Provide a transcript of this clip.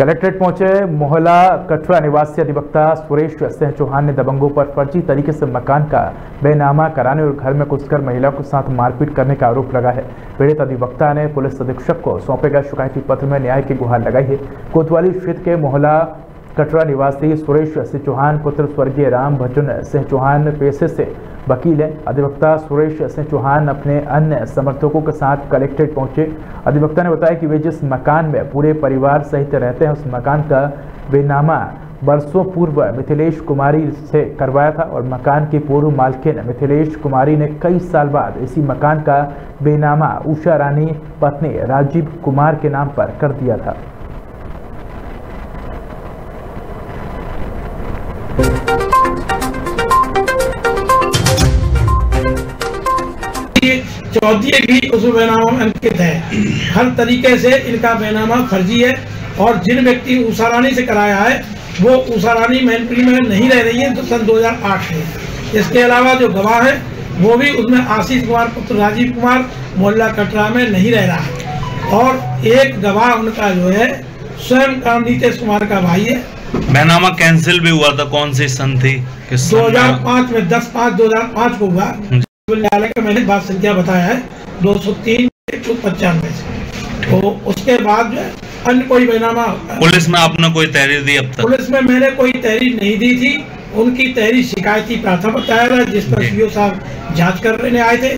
Collectorate पहुँचे मोहला कटरा निवासी अधिवक्ता सुरेश सिंह चौहान ने दबंगों पर फर्जी तरीके से मकान का बेनामा कराने और घर में घुसकर महिला के साथ मारपीट करने का आरोप लगा है। पीड़ित अधिवक्ता ने पुलिस अधीक्षक को सौंपे गए शिकायती पत्र में न्याय की गुहार लगाई है। कोतवाली क्षेत्र के मोहला कटरा निवासी सुरेश सिंह चौहान, पुत्र स्वर्गीय राम भजन सिंह चौहान, पेशे से वकील है। अधिवक्ता सुरेश सिंह चौहान अपने अन्य समर्थकों के साथ कलेक्ट्रेट पहुँचे। अधिवक्ता ने बताया कि वे जिस मकान में पूरे परिवार सहित रहते हैं, उस मकान का बेनामा बरसों पूर्व मिथिलेश कुमारी से करवाया था और मकान के पूर्व मालकिन मिथिलेश कुमारी ने कई साल बाद इसी मकान का बेनामा उषा रानी पत्नी राजीव कुमार के नाम पर कर दिया था। चौधरी भी उस बैनामा में अंकित है। हर तरीके से इनका बैनामा फर्जी है और जिन व्यक्ति उषा रानी से कराया है वो उषा रानी मैनपुरी में नहीं रह रही है तो सन 2008 में। इसके अलावा जो गवाह है वो भी उसमें आशीष कुमार पुत्र राजीव कुमार मोहल्ला कटरा में नहीं रह रहा है। और एक गवाह उनका जो है स्वयं का नीतीश कुमार का भाई है। बैनामा कैंसिल भी हुआ था। कौन सी सन थी? सन में? 2005 में 10 पाँच 2005 को हुआ। न्यायालय का मैंने बात संख्या बताया है 203 एक सौ पचानवे से। तो उसके बाद जो है अन्य कोई बैनामा पुलिस में आपने कोई तहरीर दी अब तक? पुलिस में मैंने कोई तहरीर नहीं दी थी। उनकी तहरीर शिकायती प्राथमिक दायर है जिस पर। सीओ साहब जाँच करने आए थे।